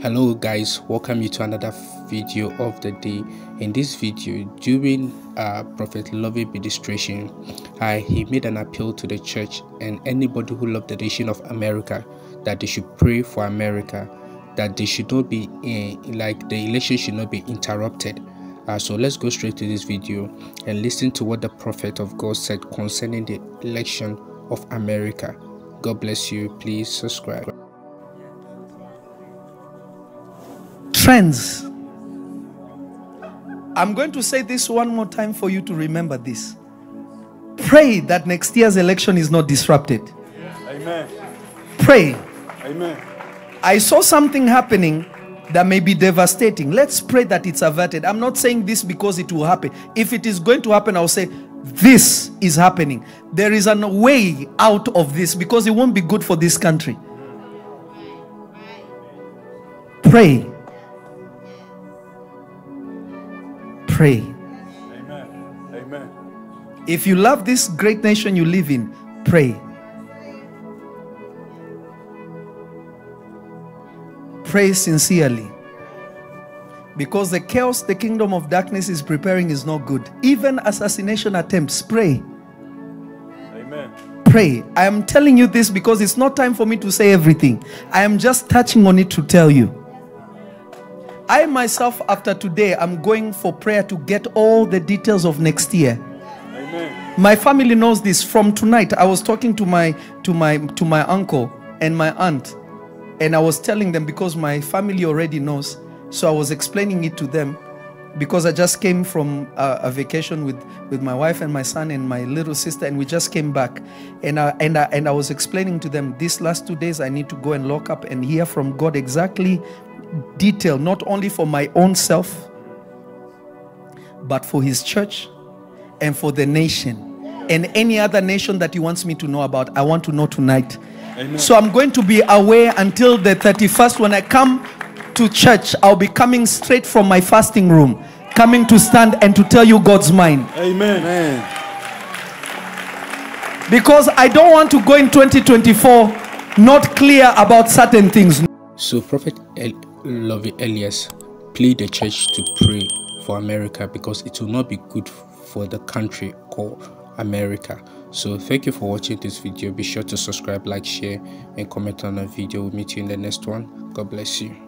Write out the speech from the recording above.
hello guys. Welcome you to another video of the day. In this video during uh, prophet lovy ministration uh, he made an appeal to the church and anybody who love the nation of america that they should pray for america that they should not be in, like the election should not be interrupted. Uh, so let's go straight to this video and listen to what the prophet of god said concerning the election of america. God bless you. Please subscribe Friends, I'm going to say this one more time for you to remember this. Pray that next year's election is not disrupted. Amen. Pray. Amen. I saw something happening that may be devastating. Let's pray that it's averted. I'm not saying this because it will happen. If it is going to happen, I'll say, This is happening. There is a way out of this because it won't be good for this country. Pray. Pray. Amen. Amen. If you love this great nation you live in, pray. Pray sincerely. Because the chaos the kingdom of darkness is preparing is not good. Even assassination attempts, pray. Amen. Pray. I am telling you this because it's not time for me to say everything. I am just touching on it to tell you. I myself, after today, I'm going for prayer to get all the details of next year. Amen. My family knows this. From tonight, I was talking to my to my to my uncle and my aunt, and I was telling them because my family already knows. So I was explaining it to them because I just came from a, a vacation with with my wife and my son and my little sister, and we just came back, and I and I and I was explaining to them these last two days I need to go and lock up and hear from God exactly detail, not only for my own self, but for His church and for the nation and any other nation that He wants me to know about. I want to know tonight. Amen. So I'm going to be away until the 31st. When I come to church, I'll be coming straight from my fasting room, coming to stand and to tell you God's mind. Amen. Amen. Because I don't want to go in 2024 not clear about certain things. So, Prophet El- Lovy Elias plead the church to pray for America because it will not be good for the country called America. So, thank you for watching this video. Be sure to subscribe, like, share, and comment on the video. We'll meet you in the next one. God bless you.